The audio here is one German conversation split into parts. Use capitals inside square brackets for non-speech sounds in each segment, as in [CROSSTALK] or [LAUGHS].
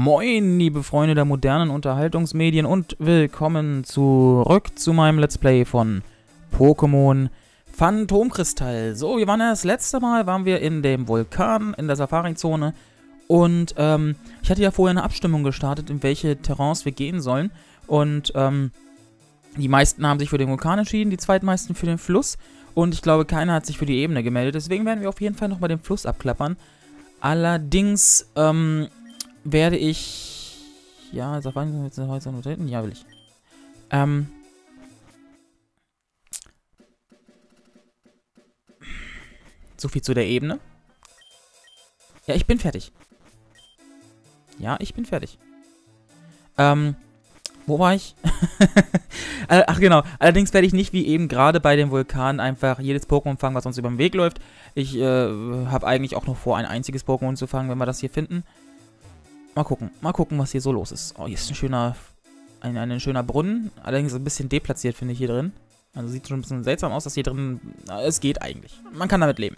Moin, liebe Freunde der modernen Unterhaltungsmedien und willkommen zurück zu meinem Let's Play von Pokémon Phantomkristall. So, wir waren ja das letzte Mal, waren wir in dem Vulkan, in der Safari-Zone und ähm, ich hatte ja vorher eine Abstimmung gestartet, in welche Terrains wir gehen sollen und ähm, die meisten haben sich für den Vulkan entschieden, die zweitmeisten für den Fluss und ich glaube, keiner hat sich für die Ebene gemeldet, deswegen werden wir auf jeden Fall nochmal den Fluss abklappern. Allerdings, ähm, werde ich. Ja, Safari jetzt heute noch treten? Ja, will ich. Ähm. So viel zu der Ebene. Ja, ich bin fertig. Ja, ich bin fertig. Ähm, wo war ich? [LAUGHS] Ach genau, allerdings werde ich nicht wie eben gerade bei dem Vulkan einfach jedes Pokémon fangen, was uns über den Weg läuft. Ich äh, habe eigentlich auch noch vor, ein einziges Pokémon zu fangen, wenn wir das hier finden. Mal gucken. Mal gucken, was hier so los ist. Oh, hier ist ein schöner, ein, ein schöner Brunnen. Allerdings ein bisschen deplatziert, finde ich, hier drin. Also sieht schon ein bisschen seltsam aus, dass hier drin... Na, es geht eigentlich. Man kann damit leben.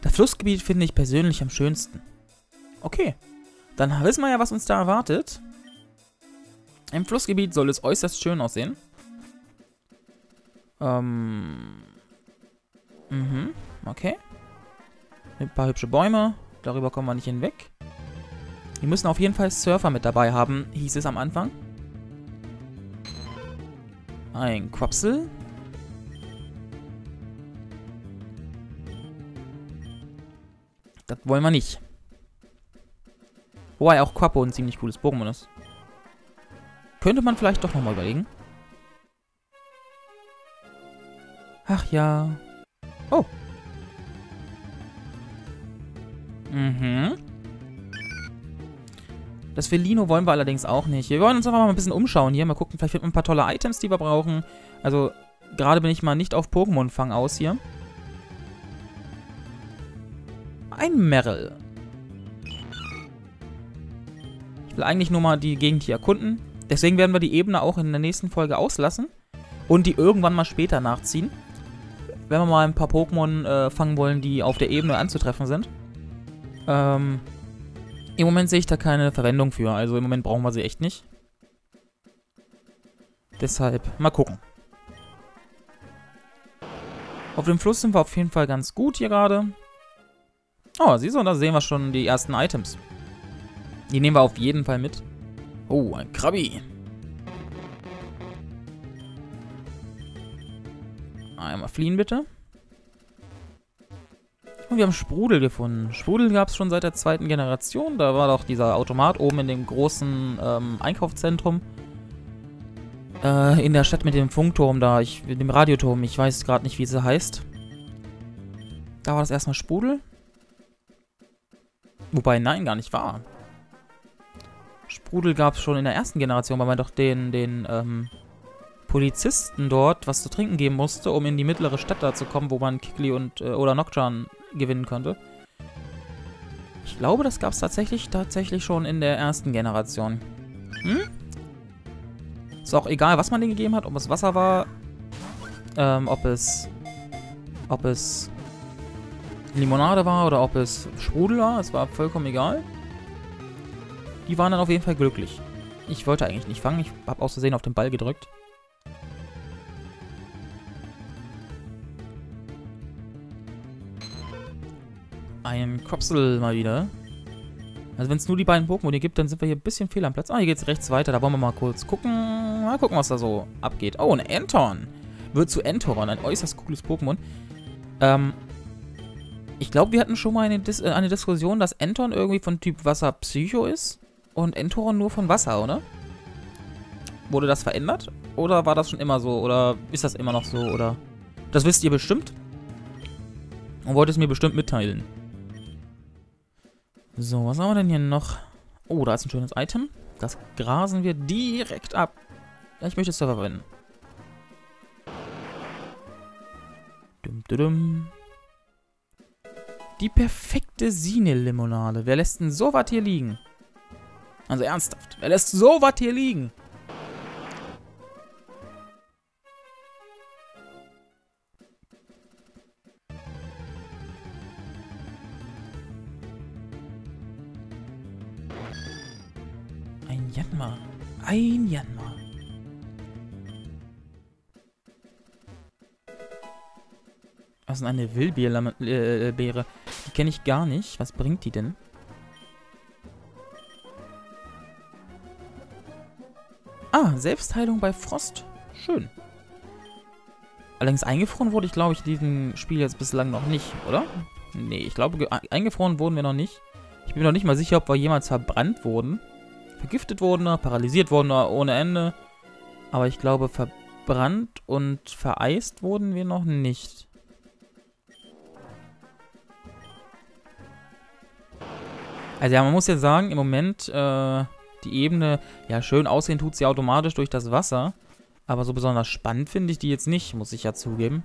Das Flussgebiet finde ich persönlich am schönsten. Okay. Dann wissen wir ja, was uns da erwartet. Im Flussgebiet soll es äußerst schön aussehen. Ähm... Mhm, okay. Ein paar hübsche Bäume. Darüber kommen wir nicht hinweg. Wir müssen auf jeden Fall Surfer mit dabei haben, hieß es am Anfang. Ein Quapsel. Das wollen wir nicht. Wobei auch Quapo ein ziemlich cooles Pokémon ist. Könnte man vielleicht doch nochmal überlegen. Ach ja. Oh. Mhm. Das Felino wollen wir allerdings auch nicht. Wir wollen uns einfach mal ein bisschen umschauen hier. Mal gucken, vielleicht finden wir ein paar tolle Items, die wir brauchen. Also, gerade bin ich mal nicht auf Pokémon-Fang aus hier. Ein Merrill. Ich will eigentlich nur mal die Gegend hier erkunden. Deswegen werden wir die Ebene auch in der nächsten Folge auslassen. Und die irgendwann mal später nachziehen. Wenn wir mal ein paar Pokémon äh, fangen wollen, die auf der Ebene anzutreffen sind. Ähm, im Moment sehe ich da keine Verwendung für. Also im Moment brauchen wir sie echt nicht. Deshalb mal gucken. Auf dem Fluss sind wir auf jeden Fall ganz gut hier gerade. Oh, siehst du, da sehen wir schon die ersten Items. Die nehmen wir auf jeden Fall mit. Oh, ein Krabbi. Einmal fliehen bitte. Wir haben Sprudel gefunden. Sprudel gab es schon seit der zweiten Generation. Da war doch dieser Automat oben in dem großen ähm, Einkaufszentrum. Äh, in der Stadt mit dem Funkturm da, ich, dem Radioturm. Ich weiß gerade nicht, wie sie heißt. Da war das erstmal Sprudel. Wobei, nein, gar nicht wahr. Sprudel gab es schon in der ersten Generation, weil man doch den, den, ähm, Polizisten dort was zu trinken geben musste, um in die mittlere Stadt da zu kommen, wo man Kikli und, äh, oder Nocturne gewinnen konnte. Ich glaube, das gab es tatsächlich, tatsächlich schon in der ersten Generation. Hm? Ist auch egal, was man denen gegeben hat, ob es Wasser war, ähm, ob es, ob es Limonade war oder ob es Sprudel war. Es war vollkommen egal. Die waren dann auf jeden Fall glücklich. Ich wollte eigentlich nicht fangen. Ich habe aus Versehen auf den Ball gedrückt. Ein Kopsel mal wieder. Also wenn es nur die beiden Pokémon hier gibt, dann sind wir hier ein bisschen fehl am Platz. Ah, hier geht es rechts weiter. Da wollen wir mal kurz gucken. Mal gucken, was da so abgeht. Oh, ein Entorn. Wird zu Entoron. Ein äußerst cooles Pokémon. Ähm, ich glaube, wir hatten schon mal eine, Dis äh, eine Diskussion, dass Entorn irgendwie von Typ Wasser Psycho ist und Entoron nur von Wasser, oder? Wurde das verändert? Oder war das schon immer so? Oder ist das immer noch so? Oder das wisst ihr bestimmt? Und wollt es mir bestimmt mitteilen. So, was haben wir denn hier noch? Oh, da ist ein schönes Item. Das grasen wir direkt ab. Ich möchte es verwenden. Dum, dum, dum. Die perfekte Sine-Limonade. Wer lässt denn so was hier liegen? Also ernsthaft. Wer lässt so was hier liegen? Janma. Ein Janma. Was ist denn eine Wildbeere? Äh, die kenne ich gar nicht. Was bringt die denn? Ah, Selbstheilung bei Frost. Schön. Allerdings eingefroren wurde ich, glaube ich, in diesem Spiel jetzt bislang noch nicht, oder? Nee, ich glaube, eingefroren wurden wir noch nicht. Ich bin noch nicht mal sicher, ob wir jemals verbrannt wurden. Vergiftet wurden, paralysiert wurden ohne Ende. Aber ich glaube, verbrannt und vereist wurden wir noch nicht. Also ja, man muss ja sagen, im Moment, äh, die Ebene, ja, schön aussehen tut sie automatisch durch das Wasser. Aber so besonders spannend finde ich die jetzt nicht, muss ich ja zugeben.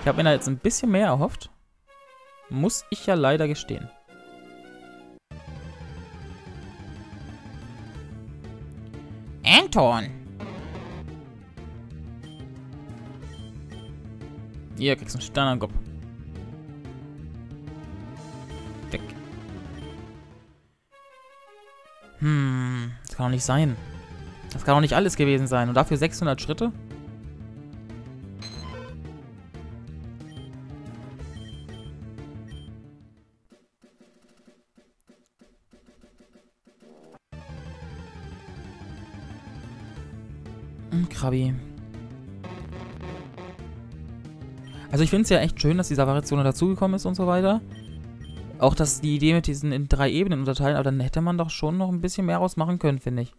Ich habe mir da jetzt ein bisschen mehr erhofft. Muss ich ja leider gestehen. Anton! Hier, kriegst du einen Kopf. Weg. Hm, das kann doch nicht sein. Das kann doch nicht alles gewesen sein. Und dafür 600 Schritte? Hm, Krabi. Also ich finde es ja echt schön, dass diese Variation dazugekommen ist und so weiter. Auch, dass die Idee mit diesen in drei Ebenen unterteilen, aber dann hätte man doch schon noch ein bisschen mehr rausmachen können, finde ich.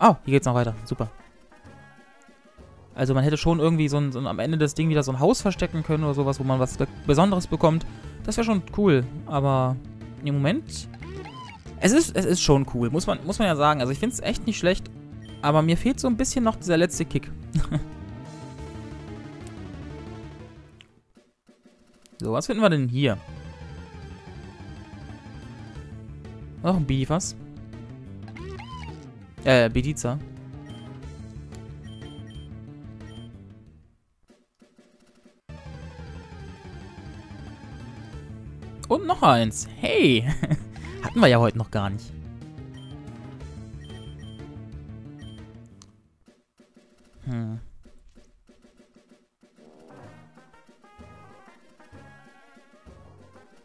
Oh, hier geht's noch weiter. Super. Also man hätte schon irgendwie so, ein, so ein, am Ende des Ding wieder so ein Haus verstecken können oder sowas, wo man was Besonderes bekommt. Das wäre schon cool, aber im Moment... Es ist, es ist schon cool, muss man, muss man ja sagen. Also ich finde es echt nicht schlecht, aber mir fehlt so ein bisschen noch dieser letzte Kick. [LAUGHS] so, was finden wir denn hier? Noch ein Beefers. Äh, Bediza. Und noch eins. Hey! [LAUGHS] Hatten wir ja heute noch gar nicht. Hm.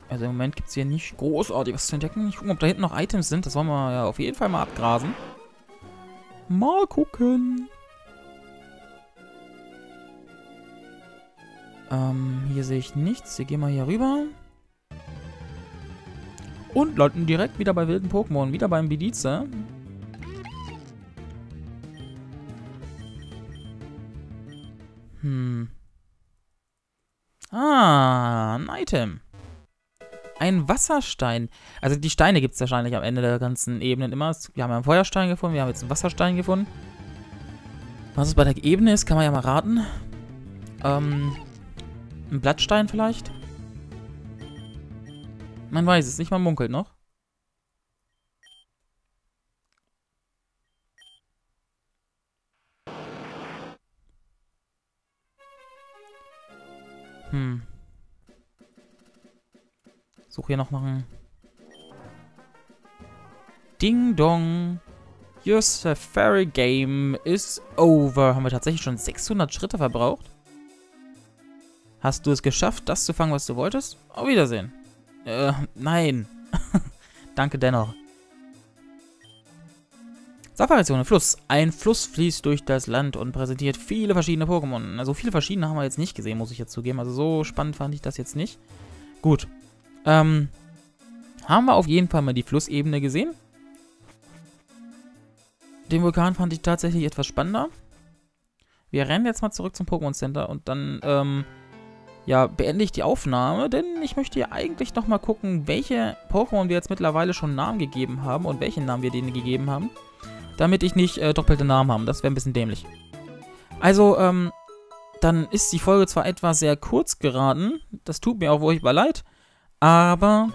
Also im Moment gibt es hier nicht großartig was zu entdecken. Ich gucke, ob da hinten noch Items sind. Das wollen wir ja auf jeden Fall mal abgrasen. Mal gucken. Ähm, hier sehe ich nichts. Wir gehen mal hier rüber. Und landen direkt wieder bei wilden Pokémon. Wieder beim Bedize. Ah, ein Item. Ein Wasserstein. Also die Steine gibt es wahrscheinlich am Ende der ganzen Ebenen immer. Wir haben einen Feuerstein gefunden, wir haben jetzt einen Wasserstein gefunden. Was es bei der Ebene ist, kann man ja mal raten. Ähm, ein Blattstein vielleicht? Man weiß es nicht, man munkelt noch. Hier noch nach einem... Ding Dong. Your Safari Game is over. Haben wir tatsächlich schon 600 Schritte verbraucht? Hast du es geschafft, das zu fangen, was du wolltest? Auf Wiedersehen. Äh, nein. [LAUGHS] Danke dennoch. Safari-Zone, Fluss. Ein Fluss fließt durch das Land und präsentiert viele verschiedene Pokémon. Also viele verschiedene haben wir jetzt nicht gesehen, muss ich jetzt zugeben. Also so spannend fand ich das jetzt nicht. Gut. Ähm, haben wir auf jeden Fall mal die Flussebene gesehen. Den Vulkan fand ich tatsächlich etwas spannender. Wir rennen jetzt mal zurück zum Pokémon Center und dann, ähm, ja, beende ich die Aufnahme, denn ich möchte ja eigentlich nochmal gucken, welche Pokémon wir jetzt mittlerweile schon Namen gegeben haben und welchen Namen wir denen gegeben haben, damit ich nicht äh, doppelte Namen habe. Das wäre ein bisschen dämlich. Also, ähm, dann ist die Folge zwar etwas sehr kurz geraten, das tut mir auch furchtbar leid, aber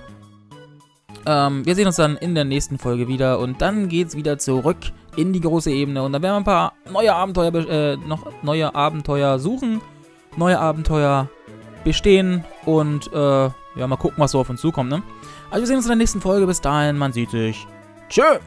ähm, wir sehen uns dann in der nächsten Folge wieder und dann geht's wieder zurück in die große Ebene und dann werden wir ein paar neue Abenteuer, äh, noch neue Abenteuer suchen, neue Abenteuer bestehen und äh, ja, mal gucken, was so auf uns zukommt, ne? Also wir sehen uns in der nächsten Folge. Bis dahin, man sieht sich. Tschö.